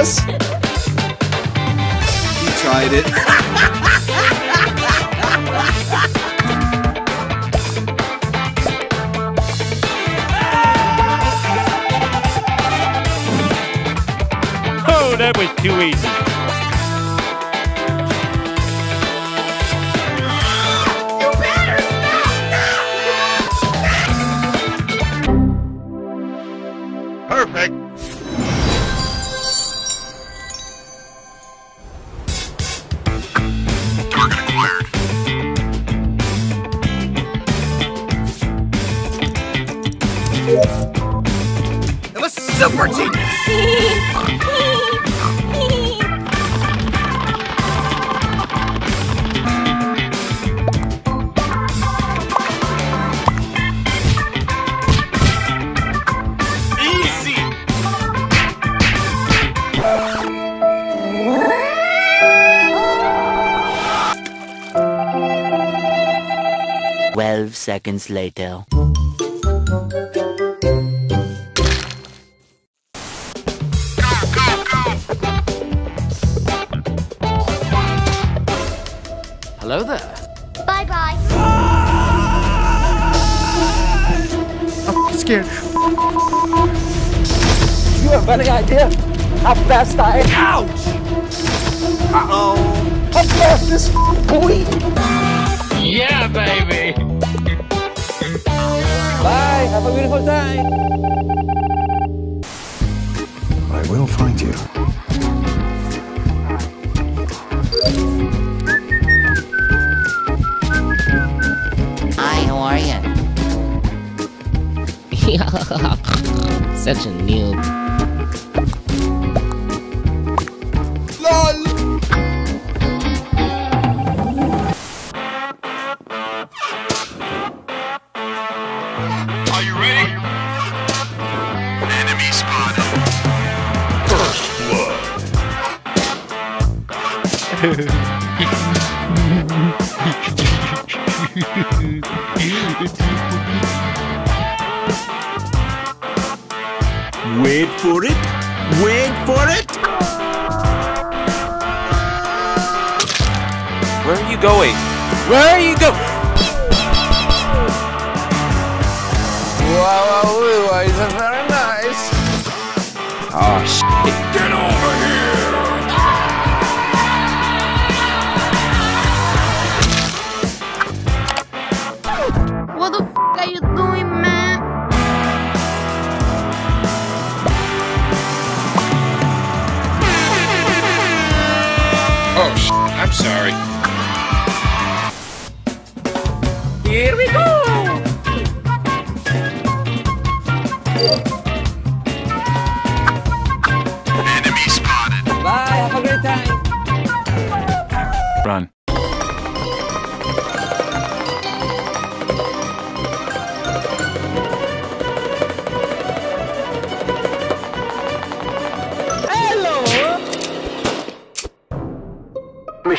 guess. He tried it. Oh, that was too easy. I'm a super genius. Twelve seconds later. Hello there. Bye bye. I'm scared. You have any idea how fast I am? Ouch! Uh-oh. How fast this bleed? Yeah, baby. Bye. Have a beautiful time. I will find you. Such a noob. Wait for it. Wait for it. Where are you going? Where are you going? Wow, wow, wow, it's very nice. Oh, shit. Get over here. Sorry. Here we go. Enemy spotted. Bye. Have a great time. Run.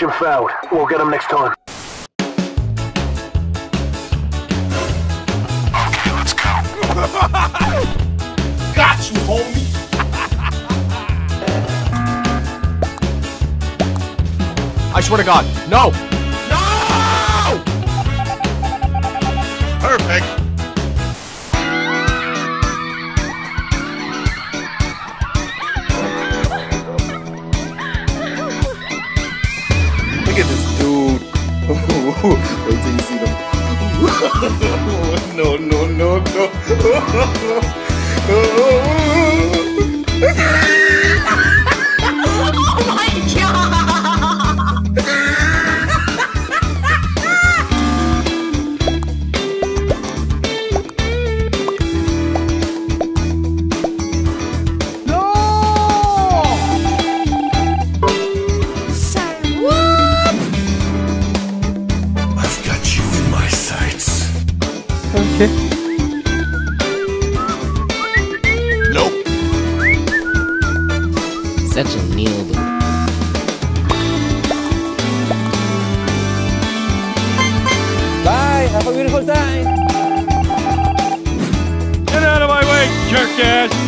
Mission failed. We'll get them next time. Okay, let's go. Got you, homie. I swear to God, no. No! Perfect. Wait till you see them. no, no, no, no. Oh, oh, oh. Such a noob. Bye. Have a beautiful time. Get out of my way, jerk ass.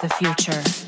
the future.